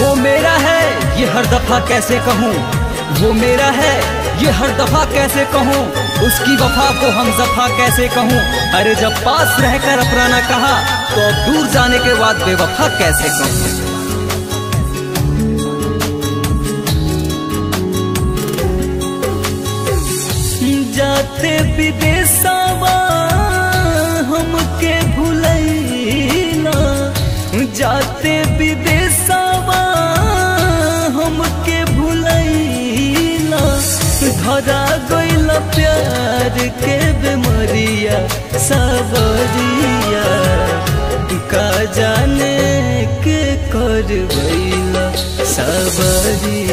वो मेरा है, ये हर दफ़ा कैसे कहूँ? वो मेरा है, ये हर दफ़ा कैसे कहूँ? उसकी वफा को हम जफा कैसे कहूँ? अरे जब पास रहकर अपनाना कहा तो अब दूर जाने के बाद बेवफा कैसे कहूँ? जाते विदेशवा हमके भुलैला, जाते विदेशवा के बीमारिया सबरिया का जाने के करबैला सबरिया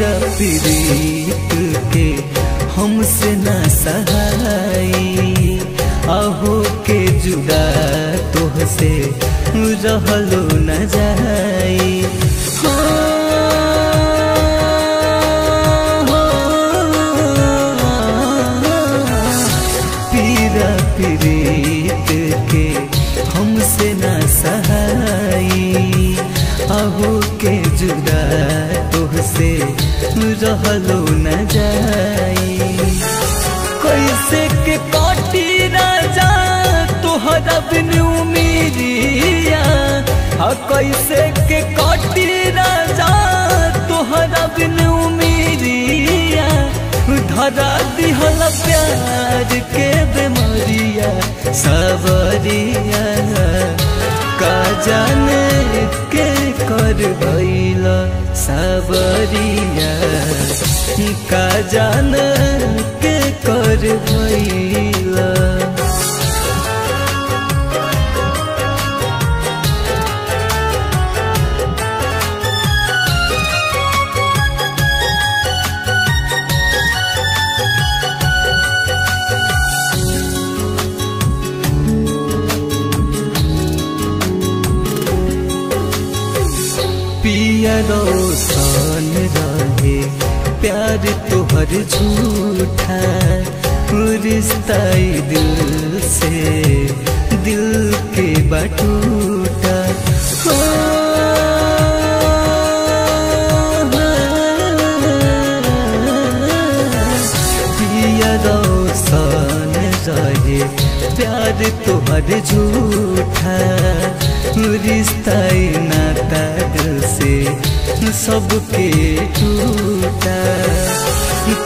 पीरा पीरीत के हमसे न सहाई। अहो के जुदा तोहसे रहलो न जाई। हो, पीरा पीरीत के हमसे न सहाई। अहो के जुदा रहलो न जाई। कैसे के काटी राजा, तोहरा बिन उमीरिया। हाँ कैसे के काटी राजा, तोहरा बिन उमीरिया। धरा दिहल प्यार के बेमरिया, सबरिया का जाने के कर भैला सबरिया का जान के कर भैला पियरो सन रहे प्यार तोहर झूठा रिश्ता ई दिल से दिल के बटूटा। हो, रहे प्यार तोहर झूठा रिश्ता ई नाता दिल से सबके टूटा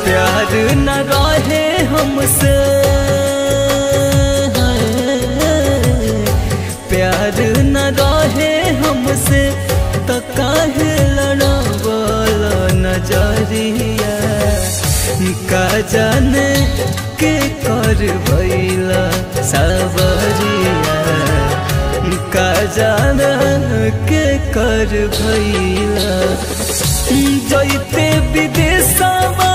प्यार न रहे हमसे। प्यार न रहे हमसे। तो काहे लड़ावल नज़रिया। का जाने के कर भैला सबरिया का जाना कर भैया। जैते विदेशवा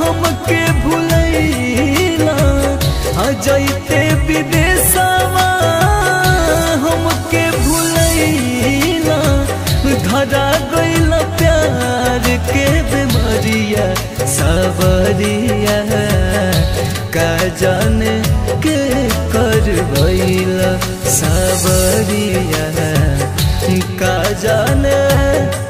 हमके भूलैला। हाँ जैते विदेशवा जाने। के कर भैला